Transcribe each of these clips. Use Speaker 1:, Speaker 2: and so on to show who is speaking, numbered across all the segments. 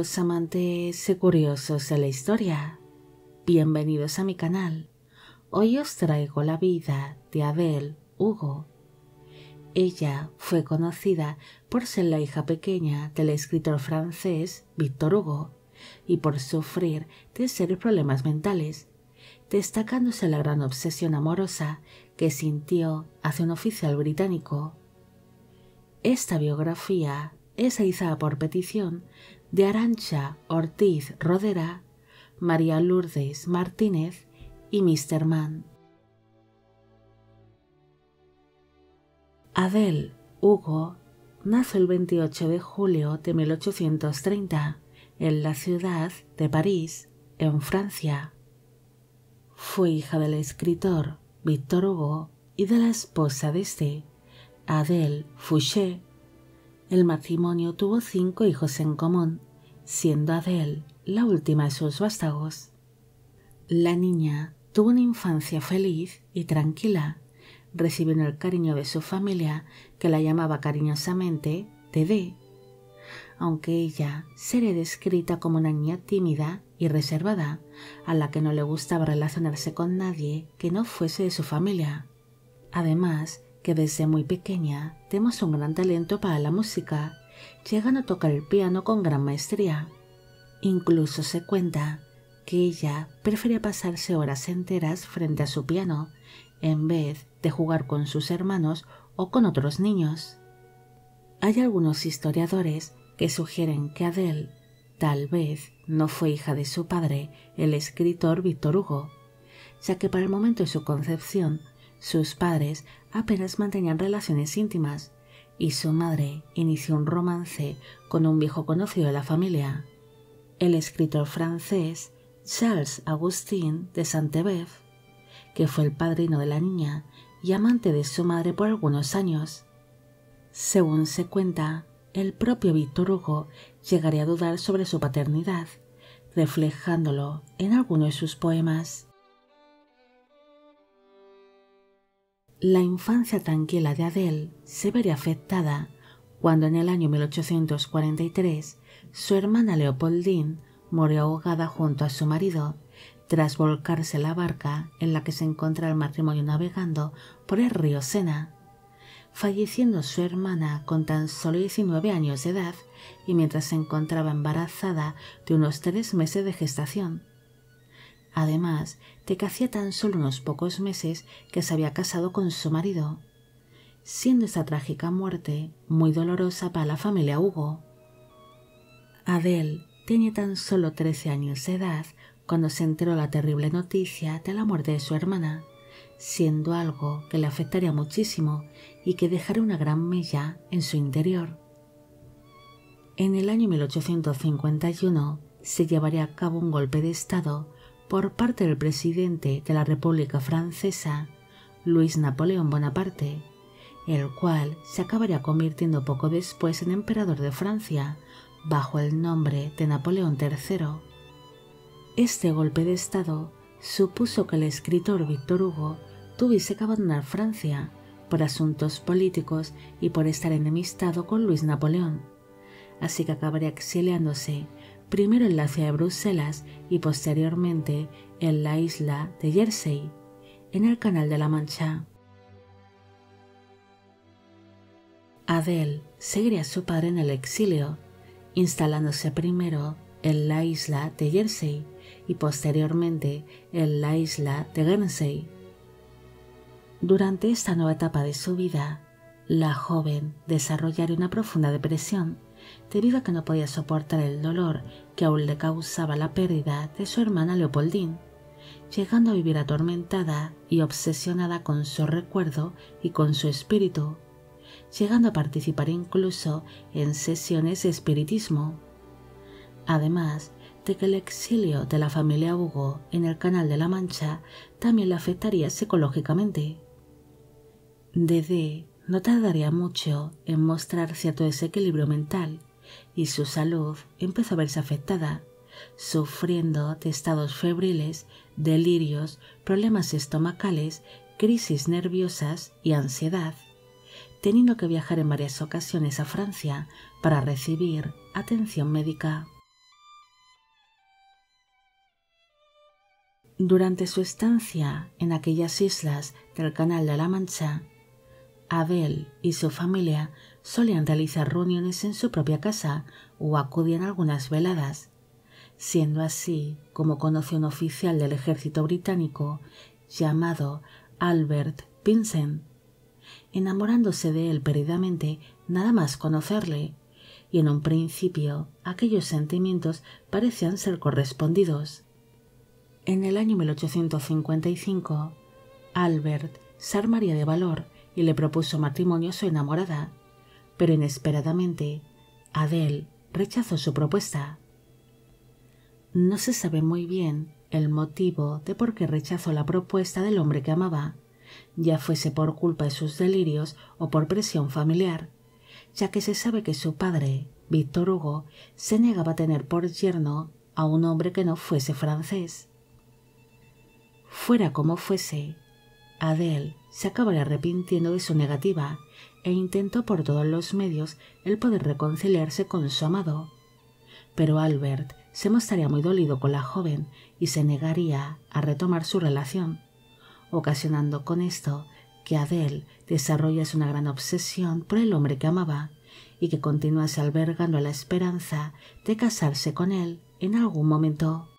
Speaker 1: los amantes curiosos de la historia. Bienvenidos a mi canal. Hoy os traigo la vida de Adele Hugo. Ella fue conocida por ser la hija pequeña del escritor francés Victor Hugo y por sufrir de serios problemas mentales, destacándose la gran obsesión amorosa que sintió hacia un oficial británico. Esta biografía es realizada por petición de Arancha Ortiz Rodera, María Lourdes Martínez y Mr. Mann. Adele Hugo nació el 28 de julio de 1830 en la ciudad de París, en Francia. Fue hija del escritor Victor Hugo y de la esposa de este, Adele Fouché. El matrimonio tuvo cinco hijos en común, siendo Adele la última de sus vástagos. La niña tuvo una infancia feliz y tranquila, recibiendo el cariño de su familia, que la llamaba cariñosamente Tede, aunque ella sería descrita como una niña tímida y reservada, a la que no le gustaba relacionarse con nadie que no fuese de su familia. Además, que desde muy pequeña demostró un gran talento para la música, llegando a tocar el piano con gran maestría. Incluso se cuenta que ella prefería pasarse horas enteras frente a su piano en vez de jugar con sus hermanos o con otros niños. Hay algunos historiadores que sugieren que Adele tal vez no fue hija de su padre, el escritor Víctor Hugo, ya que para el momento de su concepción sus padres apenas mantenían relaciones íntimas y su madre inició un romance con un viejo conocido de la familia, el escritor francés Charles Augustin de Saint-Beuve, que fue el padrino de la niña y amante de su madre por algunos años. Según se cuenta, el propio Víctor Hugo llegaría a dudar sobre su paternidad, reflejándolo en alguno de sus poemas. La infancia tranquila de Adele se vería afectada cuando en el año 1843 su hermana Leopoldine murió ahogada junto a su marido tras volcarse la barca en la que se encontraba el matrimonio navegando por el río Sena, falleciendo su hermana con tan solo 19 años de edad y mientras se encontraba embarazada de unos tres meses de gestación además de que hacía tan solo unos pocos meses que se había casado con su marido, siendo esta trágica muerte muy dolorosa para la familia Hugo. Adele tenía tan solo 13 años de edad cuando se enteró la terrible noticia de la muerte de su hermana, siendo algo que le afectaría muchísimo y que dejaría una gran mella en su interior. En el año 1851 se llevaría a cabo un golpe de Estado por parte del presidente de la República Francesa, Luis Napoleón Bonaparte, el cual se acabaría convirtiendo poco después en emperador de Francia bajo el nombre de Napoleón III. Este golpe de Estado supuso que el escritor Víctor Hugo tuviese que abandonar Francia por asuntos políticos y por estar enemistado con Luis Napoleón, así que acabaría exiliándose primero en la ciudad de Bruselas y posteriormente en la isla de Jersey, en el Canal de la Mancha. Adele seguiría a su padre en el exilio, instalándose primero en la isla de Jersey y posteriormente en la isla de Guernsey. Durante esta nueva etapa de su vida, la joven desarrollaría una profunda depresión debido a que no podía soportar el dolor que aún le causaba la pérdida de su hermana Leopoldine, llegando a vivir atormentada y obsesionada con su recuerdo y con su espíritu, llegando a participar incluso en sesiones de espiritismo. Además de que el exilio de la familia Hugo en el Canal de la Mancha también le afectaría psicológicamente. Dede no tardaría mucho en mostrar cierto desequilibrio mental y su salud empezó a verse afectada, sufriendo de estados febriles, delirios, problemas estomacales, crisis nerviosas y ansiedad, teniendo que viajar en varias ocasiones a Francia para recibir atención médica. Durante su estancia en aquellas islas del Canal de la Mancha, Adele y su familia solían realizar reuniones en su propia casa o acudían algunas veladas, siendo así como conoció un oficial del ejército británico llamado Albert Vincent, enamorándose de él perdidamente nada más conocerle, y en un principio aquellos sentimientos parecían ser correspondidos. En el año 1855, Albert se armaría de valor y le propuso matrimonio a su enamorada, pero inesperadamente Adele rechazó su propuesta. No se sabe muy bien el motivo de por qué rechazó la propuesta del hombre que amaba, ya fuese por culpa de sus delirios o por presión familiar, ya que se sabe que su padre, Víctor Hugo, se negaba a tener por yerno a un hombre que no fuese francés. Fuera como fuese, Adele se acabaría arrepintiendo de su negativa e intentó por todos los medios el poder reconciliarse con su amado. Pero Albert se mostraría muy dolido con la joven y se negaría a retomar su relación, ocasionando con esto que Adele desarrollase una gran obsesión por el hombre que amaba y que continuase albergando la esperanza de casarse con él en algún momento.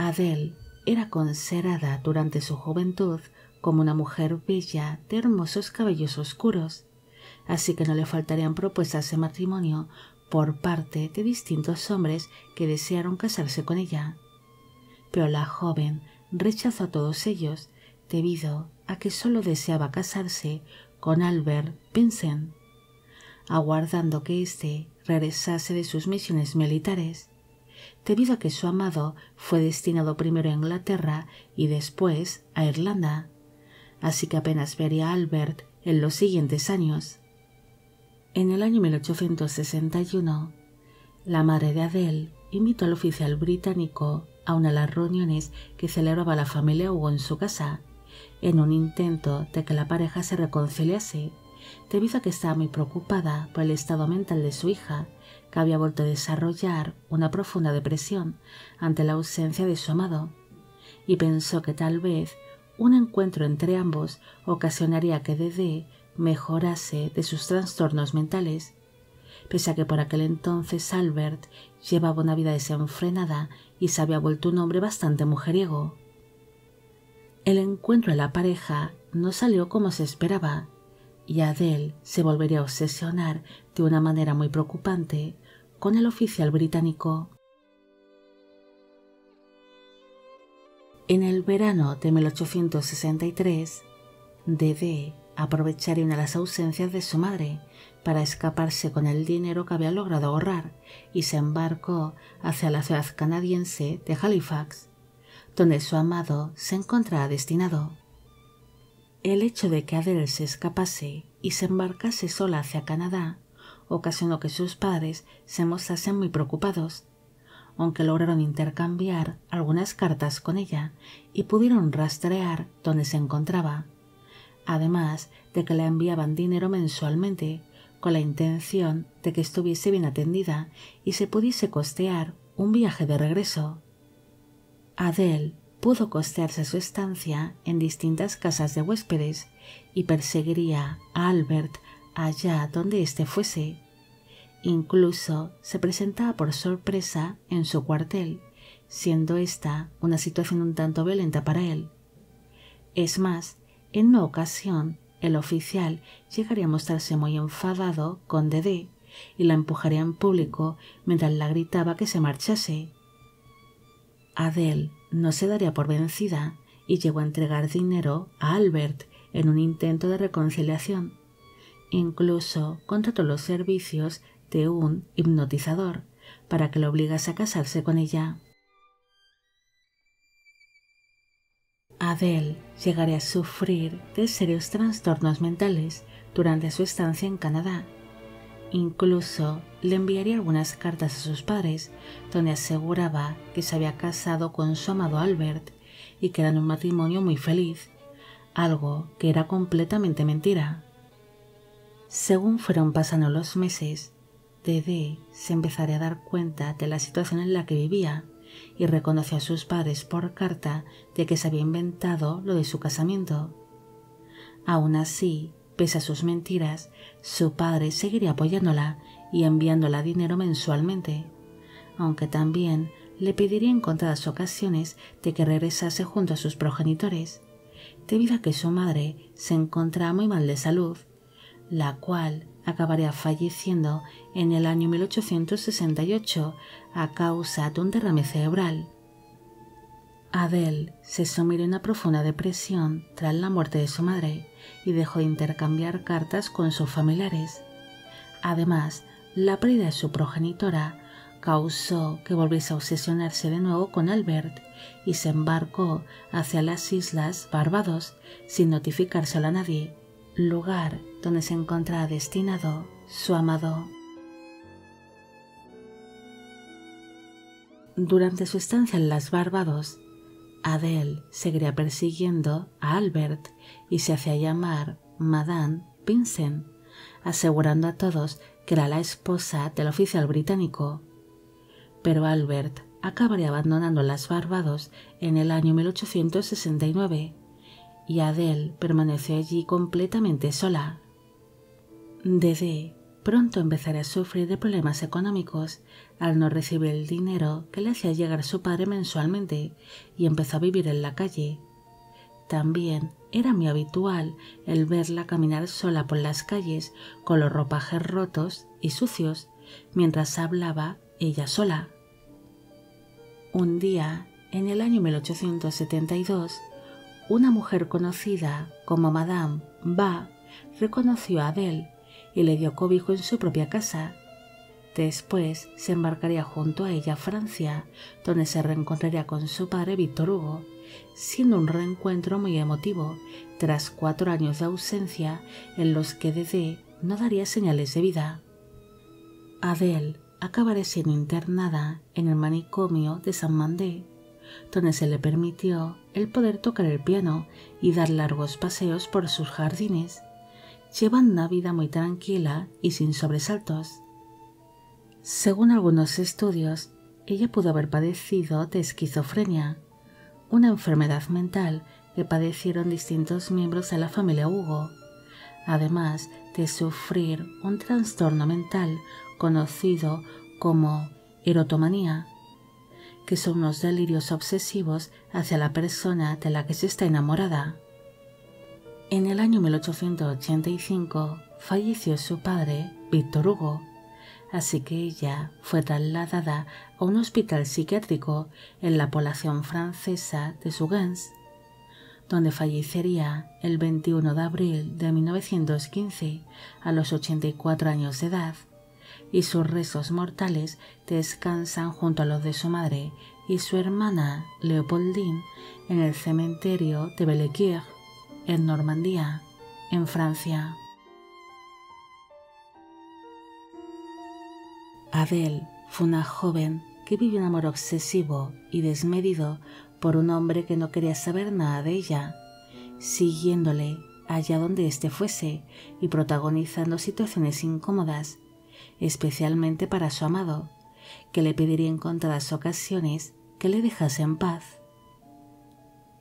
Speaker 1: Adele era considerada durante su juventud como una mujer bella de hermosos cabellos oscuros, así que no le faltarían propuestas de matrimonio por parte de distintos hombres que desearon casarse con ella. Pero la joven rechazó a todos ellos debido a que solo deseaba casarse con Albert Vincent, aguardando que éste regresase de sus misiones militares debido a que su amado fue destinado primero a Inglaterra y después a Irlanda, así que apenas vería a Albert en los siguientes años. En el año 1861, la madre de Adele invitó al oficial británico a una de las reuniones que celebraba la familia Hugo en su casa, en un intento de que la pareja se reconciliase, debido a que estaba muy preocupada por el estado mental de su hija que había vuelto a desarrollar una profunda depresión ante la ausencia de su amado, y pensó que tal vez un encuentro entre ambos ocasionaría que Dede mejorase de sus trastornos mentales, pese a que por aquel entonces Albert llevaba una vida desenfrenada y se había vuelto un hombre bastante mujeriego. El encuentro de la pareja no salió como se esperaba, y Adele se volvería a obsesionar de una manera muy preocupante con el oficial británico. En el verano de 1863, Dede aprovecharía una de las ausencias de su madre para escaparse con el dinero que había logrado ahorrar y se embarcó hacia la ciudad canadiense de Halifax, donde su amado se encontraba destinado. El hecho de que Adele se escapase y se embarcase sola hacia Canadá ocasionó que sus padres se mostrasen muy preocupados, aunque lograron intercambiar algunas cartas con ella y pudieron rastrear dónde se encontraba, además de que le enviaban dinero mensualmente con la intención de que estuviese bien atendida y se pudiese costear un viaje de regreso. Adele pudo costearse su estancia en distintas casas de huéspedes y perseguiría a Albert allá donde éste fuese. Incluso se presentaba por sorpresa en su cuartel, siendo esta una situación un tanto violenta para él. Es más, en una ocasión el oficial llegaría a mostrarse muy enfadado con Dede y la empujaría en público mientras la gritaba que se marchase. Adele no se daría por vencida y llegó a entregar dinero a Albert en un intento de reconciliación. Incluso contrató los servicios de un hipnotizador para que lo obligase a casarse con ella. Adele llegaría a sufrir de serios trastornos mentales durante su estancia en Canadá Incluso le enviaría algunas cartas a sus padres donde aseguraba que se había casado con su amado Albert y que eran un matrimonio muy feliz, algo que era completamente mentira. Según fueron pasando los meses, Dede se empezaría a dar cuenta de la situación en la que vivía y reconoció a sus padres por carta de que se había inventado lo de su casamiento. Aún así, pese a sus mentiras, su padre seguiría apoyándola y enviándola dinero mensualmente, aunque también le pediría en contadas ocasiones de que regresase junto a sus progenitores, debido a que su madre se encontraba muy mal de salud, la cual acabaría falleciendo en el año 1868 a causa de un derrame cerebral. Adele se sumió en una profunda depresión tras la muerte de su madre y dejó de intercambiar cartas con sus familiares. Además, la pérdida de su progenitora causó que volviese a obsesionarse de nuevo con Albert y se embarcó hacia las islas Barbados sin notificárselo a nadie, lugar donde se encontraba destinado su amado. Durante su estancia en las Barbados, Adele seguiría persiguiendo a Albert y se hacía llamar Madame Vincent, asegurando a todos que era la esposa del oficial británico. Pero Albert acabaría abandonando las Barbados en el año 1869 y Adele permaneció allí completamente sola. Dede pronto empezaría a sufrir de problemas económicos al no recibir el dinero que le hacía llegar su padre mensualmente y empezó a vivir en la calle. También era muy habitual el verla caminar sola por las calles con los ropajes rotos y sucios mientras hablaba ella sola. Un día, en el año 1872, una mujer conocida como Madame Ba reconoció a Adele y le dio cobijo en su propia casa. Después se embarcaría junto a ella a Francia, donde se reencontraría con su padre Víctor Hugo, siendo un reencuentro muy emotivo tras cuatro años de ausencia en los que Dede no daría señales de vida. Adele acabaría siendo internada en el manicomio de San Mandé, donde se le permitió el poder tocar el piano y dar largos paseos por sus jardines llevan una vida muy tranquila y sin sobresaltos. Según algunos estudios, ella pudo haber padecido de esquizofrenia, una enfermedad mental que padecieron distintos miembros de la familia Hugo, además de sufrir un trastorno mental conocido como erotomanía, que son unos delirios obsesivos hacia la persona de la que se está enamorada. En el año 1885 falleció su padre, Víctor Hugo, así que ella fue trasladada a un hospital psiquiátrico en la población francesa de Sugens, donde fallecería el 21 de abril de 1915 a los 84 años de edad, y sus restos mortales descansan junto a los de su madre y su hermana Leopoldine en el cementerio de Bellequier en Normandía, en Francia. Adele fue una joven que vivió un amor obsesivo y desmedido por un hombre que no quería saber nada de ella, siguiéndole allá donde éste fuese y protagonizando situaciones incómodas, especialmente para su amado, que le pediría en contadas ocasiones que le dejase en paz.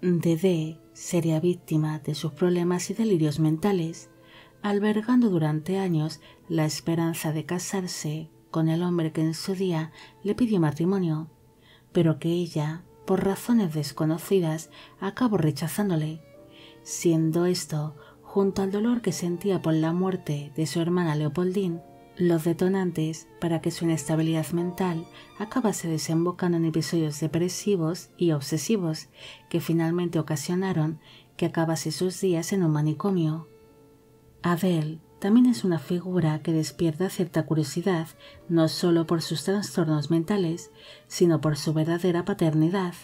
Speaker 1: Dede sería víctima de sus problemas y delirios mentales, albergando durante años la esperanza de casarse con el hombre que en su día le pidió matrimonio, pero que ella, por razones desconocidas, acabó rechazándole, siendo esto, junto al dolor que sentía por la muerte de su hermana Leopoldine, los detonantes para que su inestabilidad mental acabase desembocando en episodios depresivos y obsesivos que finalmente ocasionaron que acabase sus días en un manicomio. Adele también es una figura que despierta cierta curiosidad no solo por sus trastornos mentales, sino por su verdadera paternidad.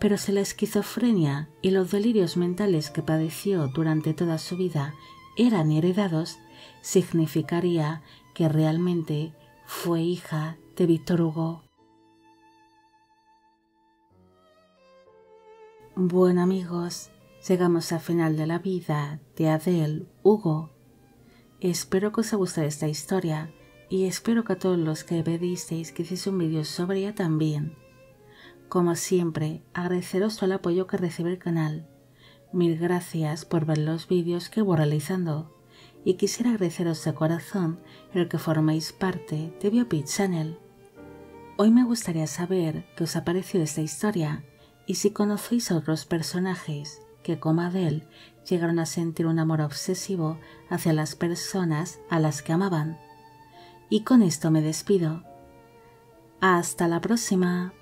Speaker 1: Pero si la esquizofrenia y los delirios mentales que padeció durante toda su vida eran heredados, significaría que realmente fue hija de Víctor Hugo. Bueno amigos, llegamos al final de la vida de Adele Hugo. Espero que os haya gustado esta historia y espero que a todos los que pedisteis que hiciese un vídeo sobre ella también. Como siempre, agradeceros todo el apoyo que recibe el canal. Mil gracias por ver los vídeos que voy realizando y quisiera agradeceros de corazón el que formáis parte de Biopit Channel. Hoy me gustaría saber qué os ha parecido esta historia y si conocéis otros personajes que como Adele llegaron a sentir un amor obsesivo hacia las personas a las que amaban. Y con esto me despido. Hasta la próxima.